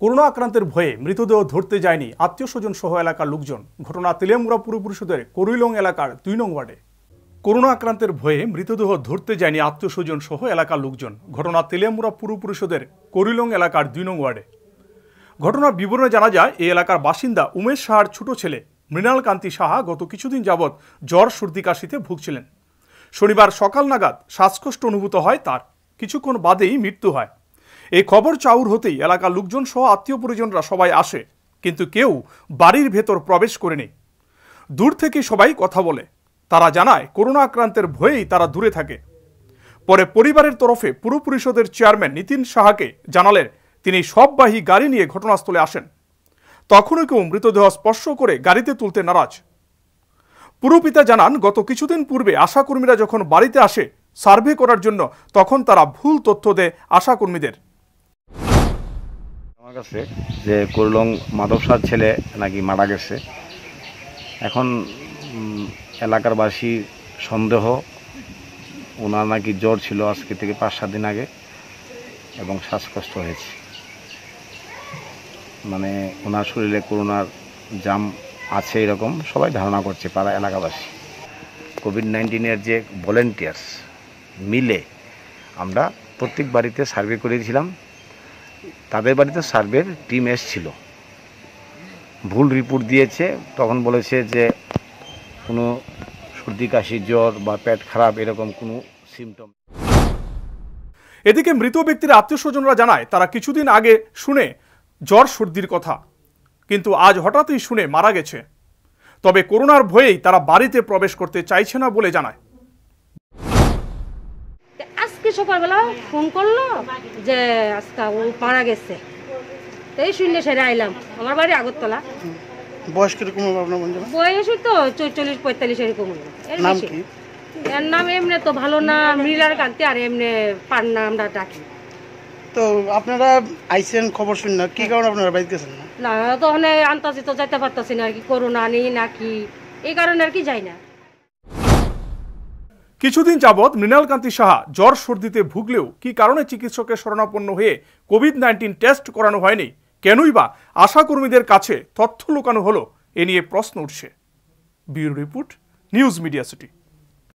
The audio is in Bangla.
করোনা আক্রান্তের ভয়ে মৃতদেহ ধরতে যায়নি আত্মীয় স্বজন সহ এলাকার লোকজন। ঘটনা তেলিয়ামুড়া পুর পরিষদের করিলং এলাকার দুই নং ওয়ার্ডে। করোনা আক্রান্তের ভয়ে মৃতদেহ ধরতে যায়নি আত্মীয় স্বজন সহ এলাকার লোকজন। ঘটনা তেলিয়ামুড়া পুর পরিষদের করিলং এলাকার দুই নং ওয়ার্ডে। ঘটনার বিবরণে জানা যায়, এই এলাকার বাসিন্দা উমেশ সাহার ছোট ছেলে মৃণাল কান্তি সাহা গত কিছুদিন যাবৎ জ্বর, সর্দি, কাশিতে ভুগছিলেন। শনিবার সকাল নাগাদ শ্বাসকষ্ট অনুভূত হয় তার। কিছুক্ষণ বাদেই মৃত্যু হয়। এই খবর চাউর হতেই এলাকার লোকজন সহ আত্মীয় পরিজনরা সবাই আসে, কিন্তু কেউ বাড়ির ভেতর প্রবেশ করেনি। দূর থেকে সবাই কথা বলে। তারা জানায়, করোনা আক্রান্তের ভয়েই তারা দূরে থাকে। পরে পরিবারের তরফে পুর পরিষদের চেয়ারম্যান নিতিন সাহাকে জানালেন, তিনি সববাহী গাড়ি নিয়ে ঘটনাস্থলে আসেন। তখনও কেউ মৃতদেহ স্পর্শ করে গাড়িতে তুলতে নারাজ। পুরপিতা জানান, গত কিছুদিন পূর্বে আশাকর্মীরা যখন বাড়িতে আসে সার্ভে করার জন্য, তখন তারা ভুল তথ্য দেয় আশাকর্মীদের। আমার কাছে যে করলং মাধব সার ছেলে নাকি মারা গেছে। এখন এলাকারবাসী সন্দেহ ওনার নাকি জ্বর ছিল আজকে থেকে পাঁচ সাত দিন আগে এবং শ্বাসকষ্ট হয়েছে। মানে ওনার শরীরে করোনার জাম আছে এরকম, সবাই ধারণা করছে, পাড়া এলাকাবাসী। কোভিড নাইন্টিনের যে ভলেন্টিয়ার্স মিলে আমরা প্রত্যেক বাড়িতে সার্ভে করেছিলাম তাদের বাড়িতে সার্ভের টিম এসছিল। ভুল রিপোর্ট দিয়েছে, তখন বলেছে যে কোনো সর্দি, কাশি, জ্বর বা পেট খারাপ এরকম কোনো সিমটম এদিকে মৃত ব্যক্তির আত্মীয় স্বজনরা জানায়, তারা কিছুদিন আগে শুনে জ্বর সর্দির কথা, কিন্তু আজ হঠাৎই শুনে মারা গেছে। তবে করোনার ভয়েই তারা বাড়িতে প্রবেশ করতে চাইছে না বলে জানায়। সকালবেলা ফোন করল যে আজকে ও মারা গেছে। এই শুনলে সেরে আইলাম। আমার বাড়ি আগরতলা। বয়স কীরকম হবে আপনার বয়স তো চল্লিশ পঁয়তাল্লিশ এরকম এর নাম কি? এর নাম এমনি তো ভালো না মৃলার কান্তি আর এমনি পান্না আমরা ডাকি তো আপনারা আইসেন খবর শুন না। কি কারণে আপনারা বাড়িতে গেছেন না? না তো ওখানে আনতাছি তো যাইতে পারতাছি না আর কি করোনা নেই নাকি এই কারণে আর কি যাই না। কিছুদিন যাবৎ মৃণালকান্তি সাহা জ্বর সর্দিতে ভুগলেও কি কারণে চিকিৎসকের শরণাপন্ন হয়ে কোভিড নাইন্টিন টেস্ট করানো হয়নি, কেনই বা আশাকর্মীদের কাছে তথ্য লুকানো হলো, এ নিয়ে প্রশ্ন উঠছে। Bureau report, news media city.